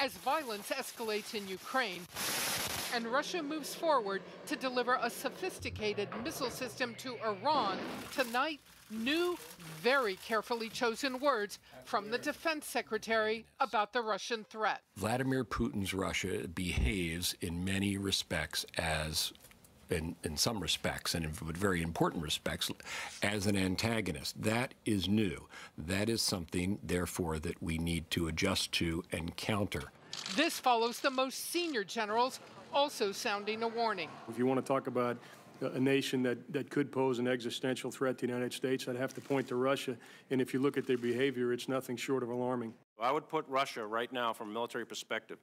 as violence escalates in Ukraine and Russia moves forward to deliver a sophisticated missile system to Iran tonight. New, very carefully chosen words from the defense secretary about the Russian threat. Vladimir Putin's Russia behaves in many respects as in, in some respects, and in very important respects, as an antagonist. That is new. That is something, therefore, that we need to adjust to and counter. This follows the most senior generals also sounding a warning. If you want to talk about a nation that, that could pose an existential threat to the United States, I'd have to point to Russia. And if you look at their behavior, it's nothing short of alarming. I would put Russia right now, from a military perspective,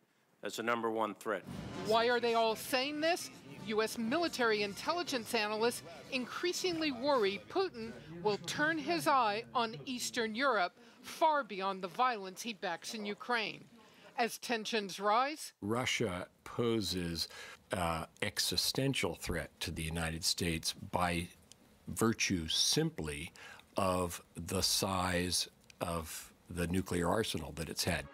as the number one threat. Why are they all saying this? U.S. military intelligence analysts increasingly worry Putin will turn his eye on Eastern Europe far beyond the violence he backs in Ukraine. As tensions rise, Russia poses uh, existential threat to the United States by virtue simply of the size of the nuclear arsenal that it's had.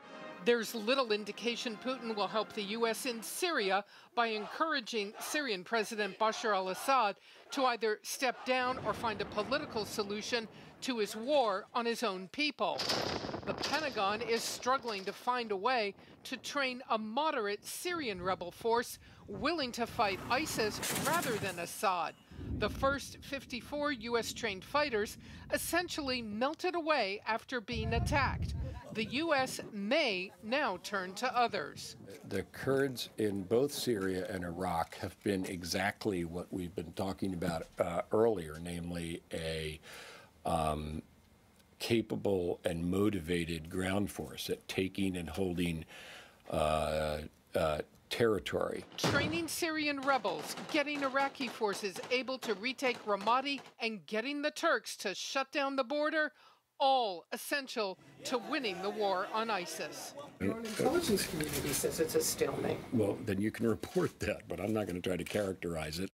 There's little indication Putin will help the U.S. in Syria by encouraging Syrian President Bashar al Assad to either step down or find a political solution to his war on his own people. The Pentagon is struggling to find a way to train a moderate Syrian rebel force willing to fight ISIS rather than Assad. The first 54 U.S. trained fighters essentially melted away after being attacked. The U.S. may now turn to others. The Kurds in both Syria and Iraq have been exactly what we've been talking about uh, earlier, namely a um, capable and motivated ground force at taking and holding uh, uh, territory. Training Syrian rebels, getting Iraqi forces able to retake Ramadi, and getting the Turks to shut down the border all essential to winning the war on ISIS. Your intelligence community says it's a stalemate. Well, then you can report that, but I'm not going to try to characterize it.